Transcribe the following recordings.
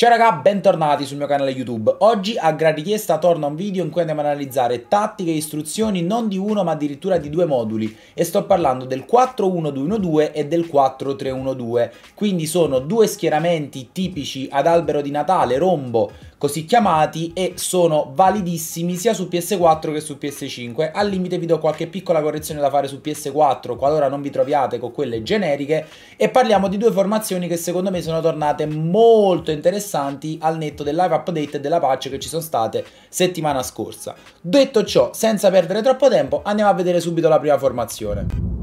Ciao raga, bentornati sul mio canale YouTube. Oggi a gran richiesta torna un video in cui andiamo ad analizzare tattiche e istruzioni non di uno ma addirittura di due moduli e sto parlando del 4-1-2-1-2 e del 4-3-1-2. Quindi sono due schieramenti tipici ad albero di Natale, rombo, così chiamati e sono validissimi sia su PS4 che su PS5. Al limite vi do qualche piccola correzione da fare su PS4 qualora non vi troviate con quelle generiche e parliamo di due formazioni che secondo me sono tornate molto interessanti al netto del live update e della patch che ci sono state settimana scorsa. Detto ciò, senza perdere troppo tempo, andiamo a vedere subito la prima formazione.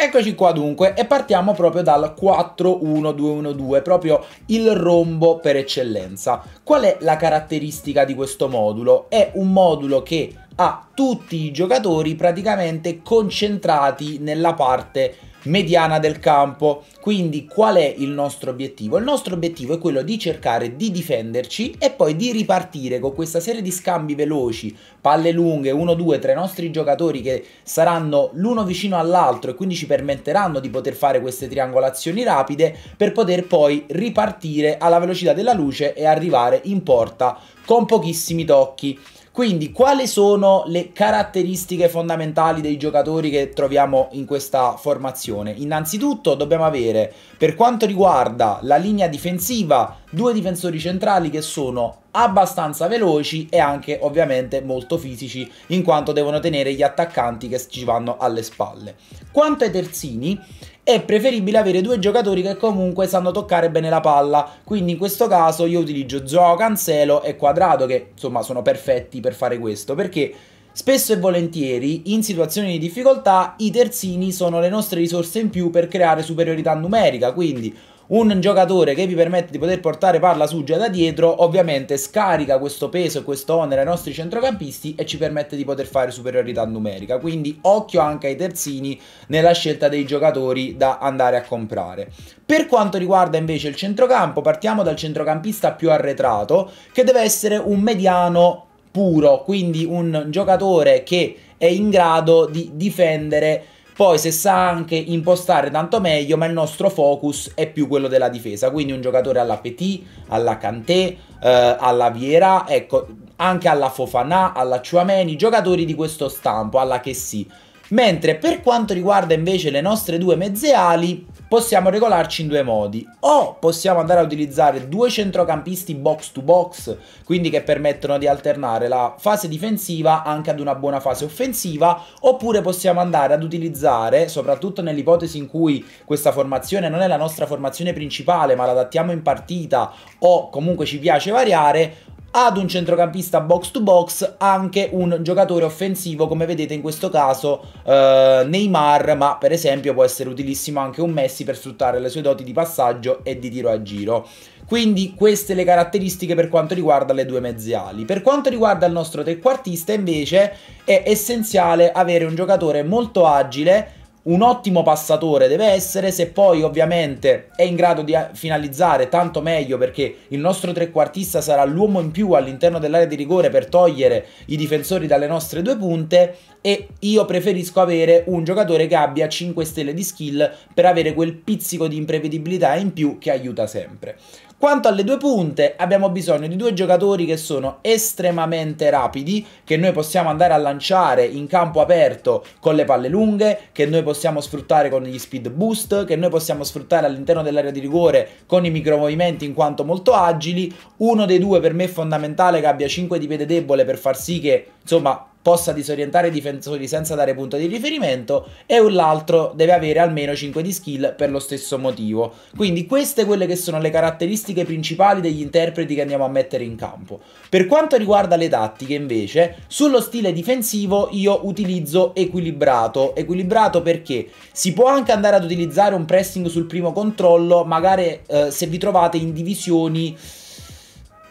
Eccoci qua dunque e partiamo proprio dal 4-1-2-1-2, proprio il rombo per eccellenza. Qual è la caratteristica di questo modulo? È un modulo che ha tutti i giocatori praticamente concentrati nella parte mediana del campo. Quindi qual è il nostro obiettivo? Il nostro obiettivo è quello di cercare di difenderci e poi di ripartire con questa serie di scambi veloci, palle lunghe, 1-2 tra i nostri giocatori che saranno l'uno vicino all'altro e quindi ci permetteranno di poter fare queste triangolazioni rapide per poter poi ripartire alla velocità della luce e arrivare in porta con pochissimi tocchi. Quindi quali sono le caratteristiche fondamentali dei giocatori che troviamo in questa formazione? Innanzitutto dobbiamo avere per quanto riguarda la linea difensiva due difensori centrali che sono abbastanza veloci e anche ovviamente molto fisici in quanto devono tenere gli attaccanti che ci vanno alle spalle. Quanto ai terzini è preferibile avere due giocatori che comunque sanno toccare bene la palla. Quindi in questo caso io utilizzo Joao Cancelo e Quadrato che insomma sono perfetti per fare questo perché Spesso e volentieri, in situazioni di difficoltà, i terzini sono le nostre risorse in più per creare superiorità numerica, quindi un giocatore che vi permette di poter portare palla su già da dietro ovviamente scarica questo peso e questo onere ai nostri centrocampisti e ci permette di poter fare superiorità numerica. Quindi occhio anche ai terzini nella scelta dei giocatori da andare a comprare. Per quanto riguarda invece il centrocampo partiamo dal centrocampista più arretrato che deve essere un mediano puro quindi un giocatore che è in grado di difendere poi se sa anche impostare tanto meglio, ma il nostro focus è più quello della difesa. Quindi un giocatore alla Petit, alla Kanté, eh, alla Viera, ecco, anche alla Fofana, alla Chouameni, giocatori di questo stampo, alla Chessy. Mentre per quanto riguarda invece le nostre due mezze ali, possiamo regolarci in due modi. O possiamo andare a utilizzare due centrocampisti box to box, quindi che permettono di alternare la fase difensiva anche ad una buona fase offensiva, oppure possiamo andare ad utilizzare, soprattutto nell'ipotesi in cui questa formazione non è la nostra formazione principale, ma la adattiamo in partita o comunque ci piace variare, ad un centrocampista box to box anche un giocatore offensivo come vedete in questo caso eh, Neymar ma per esempio può essere utilissimo anche un Messi per sfruttare le sue doti di passaggio e di tiro a giro. Quindi queste le caratteristiche per quanto riguarda le due mezze ali per quanto riguarda il nostro trequartista invece è essenziale avere un giocatore molto agile un ottimo passatore deve essere, se poi ovviamente è in grado di finalizzare tanto meglio perché il nostro trequartista sarà l'uomo in più all'interno dell'area di rigore per togliere i difensori dalle nostre due punte e io preferisco avere un giocatore che abbia 5 stelle di skill per avere quel pizzico di imprevedibilità in più che aiuta sempre. Quanto alle due punte, abbiamo bisogno di due giocatori che sono estremamente rapidi, che noi possiamo andare a lanciare in campo aperto con le palle lunghe, che noi possiamo sfruttare con gli speed boost, che noi possiamo sfruttare all'interno dell'area di rigore con i micromovimenti in quanto molto agili. Uno dei due per me è fondamentale che abbia 5 di piede debole per far sì che, insomma, possa disorientare i difensori senza dare punto di riferimento e l'altro deve avere almeno 5 di skill per lo stesso motivo. Quindi queste quelle che sono le caratteristiche principali degli interpreti che andiamo a mettere in campo. Per quanto riguarda le tattiche invece, sullo stile difensivo io utilizzo equilibrato. Equilibrato perché si può anche andare ad utilizzare un pressing sul primo controllo, magari eh, se vi trovate in divisioni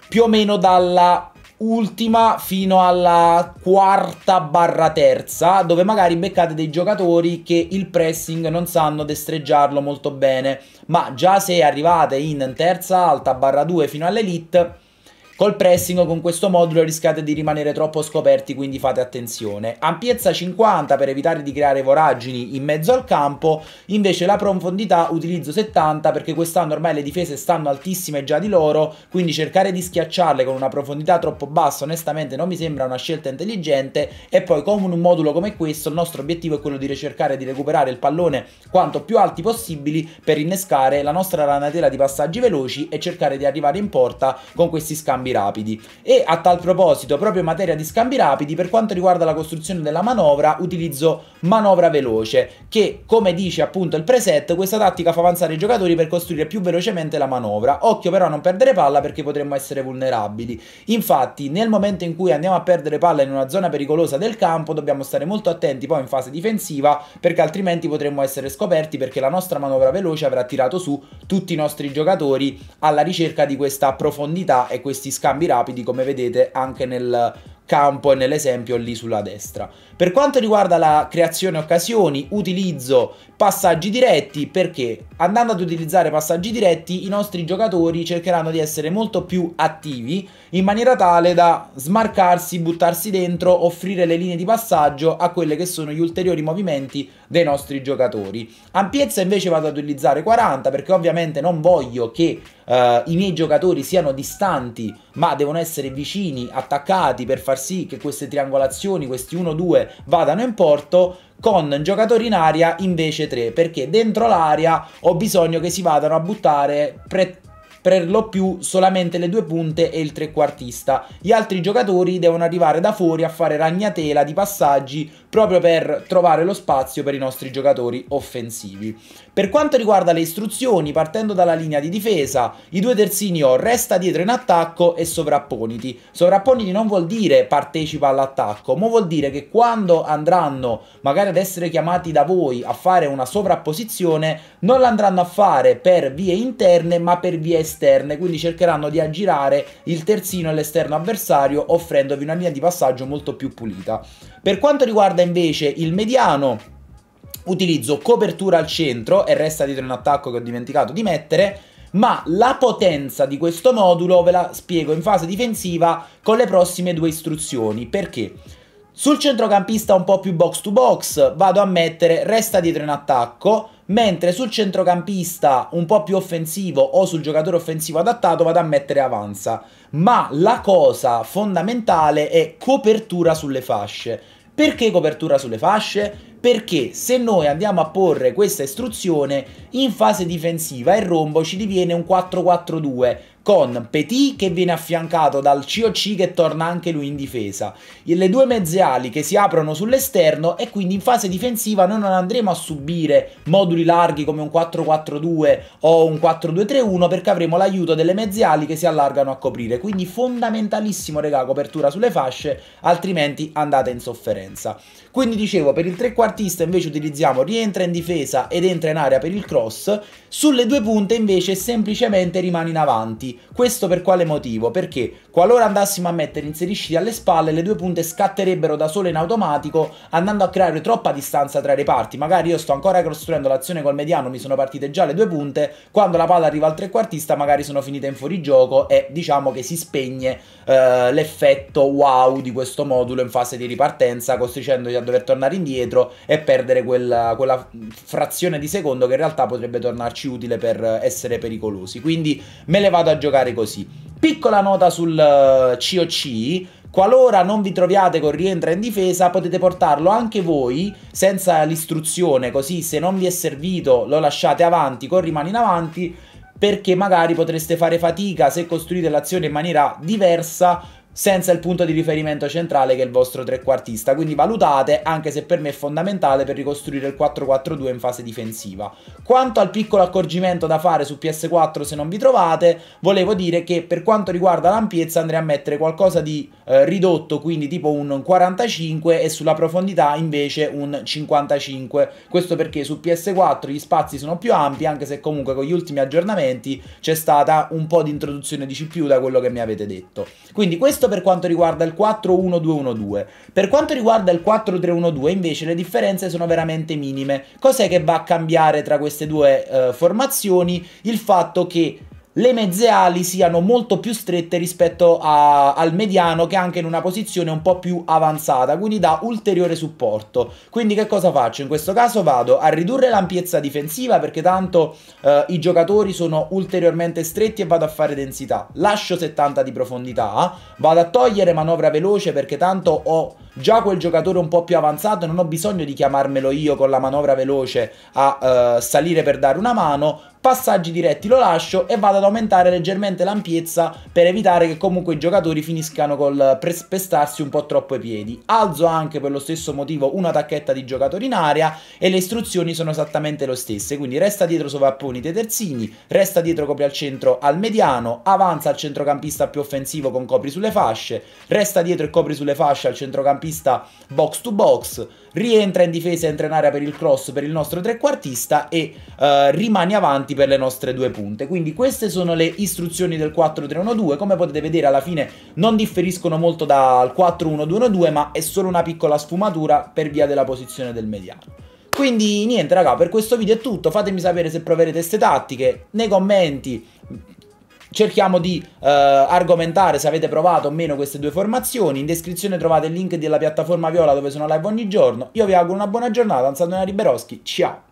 più o meno dalla ultima fino alla quarta barra terza dove magari beccate dei giocatori che il pressing non sanno destreggiarlo molto bene. Ma già se arrivate in terza alta barra 2 fino all'elite Col pressing con questo modulo rischiate di rimanere troppo scoperti, quindi fate attenzione. Ampiezza 50 per evitare di creare voragini in mezzo al campo, invece la profondità utilizzo 70 perché quest'anno ormai le difese stanno altissime già di loro, quindi cercare di schiacciarle con una profondità troppo bassa onestamente non mi sembra una scelta intelligente e poi con un modulo come questo il nostro obiettivo è quello di cercare di recuperare il pallone quanto più alti possibili per innescare la nostra ranatela di passaggi veloci e cercare di arrivare in porta con questi scambi scambi rapidi. E a tal proposito, proprio in materia di scambi rapidi, per quanto riguarda la costruzione della manovra, utilizzo manovra veloce, che come dice appunto il preset, questa tattica fa avanzare i giocatori per costruire più velocemente la manovra. Occhio però a non perdere palla perché potremmo essere vulnerabili. Infatti, nel momento in cui andiamo a perdere palla in una zona pericolosa del campo, dobbiamo stare molto attenti poi in fase difensiva, perché altrimenti potremmo essere scoperti perché la nostra manovra veloce avrà tirato su tutti i nostri giocatori alla ricerca di questa profondità e questi scambi rapidi come vedete anche nel campo e nell'esempio lì sulla destra. Per quanto riguarda la creazione occasioni, utilizzo passaggi diretti perché andando ad utilizzare passaggi diretti i nostri giocatori cercheranno di essere molto più attivi in maniera tale da smarcarsi, buttarsi dentro, offrire le linee di passaggio a quelle che sono gli ulteriori movimenti dei nostri giocatori. Ampiezza invece vado ad utilizzare 40 perché ovviamente non voglio che uh, i miei giocatori siano distanti ma devono essere vicini, attaccati per far sì che queste triangolazioni, questi 1-2 vadano in porto con giocatori in aria invece 3 perché dentro l'area ho bisogno che si vadano a buttare pre per lo più solamente le due punte e il trequartista. Gli altri giocatori devono arrivare da fuori a fare ragnatela di passaggi proprio per trovare lo spazio per i nostri giocatori offensivi. Per quanto riguarda le istruzioni, partendo dalla linea di difesa, i due terzini ho resta dietro in attacco e sovrapponiti. Sovrapponiti non vuol dire partecipa all'attacco, ma vuol dire che quando andranno magari ad essere chiamati da voi a fare una sovrapposizione, non l'andranno a fare per vie interne, ma per vie esterne, quindi cercheranno di aggirare il terzino e l'esterno avversario offrendovi una linea di passaggio molto più pulita. Per quanto riguarda invece il mediano, utilizzo copertura al centro e resta dietro in attacco che ho dimenticato di mettere, ma la potenza di questo modulo ve la spiego in fase difensiva con le prossime due istruzioni. Perché? Sul centrocampista un po' più box to box vado a mettere resta dietro in attacco, mentre sul centrocampista un po' più offensivo o sul giocatore offensivo adattato vado a mettere avanza. Ma la cosa fondamentale è copertura sulle fasce. Perché copertura sulle fasce? Perché se noi andiamo a porre questa istruzione in fase difensiva il rombo ci diviene un 4-4-2 con Petit che viene affiancato dal COC che torna anche lui in difesa. Le due mezze ali che si aprono sull'esterno e quindi in fase difensiva noi non andremo a subire moduli larghi come un 4-4-2 o un 4-2-3-1 perché avremo l'aiuto delle mezze ali che si allargano a coprire. Quindi fondamentalissimo regà copertura sulle fasce, altrimenti andate in sofferenza. Quindi dicevo, per il trequartista invece utilizziamo rientra in difesa ed entra in area per il cross, sulle due punte invece semplicemente rimane in avanti questo per quale motivo? Perché qualora andassimo a mettere inserisci alle spalle, le due punte scatterebbero da sole in automatico, andando a creare troppa distanza tra i reparti. Magari io sto ancora costruendo l'azione col mediano, mi sono partite già le due punte, quando la palla arriva al trequartista magari sono finite in fuorigioco e diciamo che si spegne eh, l'effetto wow di questo modulo in fase di ripartenza, costringendoci a dover tornare indietro e perdere quella, quella frazione di secondo che in realtà potrebbe tornarci utile per essere pericolosi. Quindi me le vado a giocare così. Piccola nota sul COC, eh, Qualora non vi troviate con rientra in difesa, potete portarlo anche voi senza l'istruzione, così se non vi è servito lo lasciate avanti con rimane in avanti, perché magari potreste fare fatica se costruite l'azione in maniera diversa senza il punto di riferimento centrale che è il vostro trequartista. Quindi valutate, anche se per me è fondamentale per ricostruire il 4-4-2 in fase difensiva. Quanto al piccolo accorgimento da fare su PS4 se non vi trovate, volevo dire che per quanto riguarda l'ampiezza andrei a mettere qualcosa di eh, ridotto, quindi tipo un 45 e sulla profondità invece un 55. Questo perché su PS4 gli spazi sono più ampi, anche se comunque con gli ultimi aggiornamenti c'è stata un po' di introduzione di CPU da quello che mi avete detto. Quindi questo questo per quanto riguarda il 4-1-2-1-2. Per quanto riguarda il 4-3-1-2 invece le differenze sono veramente minime. Cos'è che va a cambiare tra queste due uh, formazioni? Il fatto che le mezze ali siano molto più strette rispetto a, al mediano che è anche in una posizione un po' più avanzata, quindi dà ulteriore supporto. Quindi che cosa faccio? In questo caso vado a ridurre l'ampiezza difensiva perché tanto eh, i giocatori sono ulteriormente stretti e vado a fare densità. Lascio 70 di profondità, vado a togliere manovra veloce perché tanto ho già quel giocatore un po' più avanzato non ho bisogno di chiamarmelo io con la manovra veloce a uh, salire per dare una mano passaggi diretti lo lascio e vado ad aumentare leggermente l'ampiezza per evitare che comunque i giocatori finiscano col pestarsi un po' troppo i piedi. Alzo anche per lo stesso motivo una tacchetta di giocatori in area e le istruzioni sono esattamente le stesse, quindi resta dietro sovrapponi dei terzini, resta dietro copri al centro al mediano, avanza al centrocampista più offensivo con copri sulle fasce, resta dietro e copri sulle fasce al centrocampista box to box, rientra in difesa entra in area per il cross per il nostro trequartista e uh, rimane avanti per le nostre due punte. Quindi queste sono le istruzioni del 4-3-1-2, come potete vedere alla fine non differiscono molto dal 4-1-2-1-2, ma è solo una piccola sfumatura per via della posizione del mediano. Quindi niente raga, per questo video è tutto, fatemi sapere se proverete queste tattiche nei commenti, Cerchiamo di uh, argomentare se avete provato o meno queste due formazioni. In descrizione trovate il link della piattaforma Viola dove sono live ogni giorno. Io vi auguro una buona giornata. Antonio Riberoschi, ciao!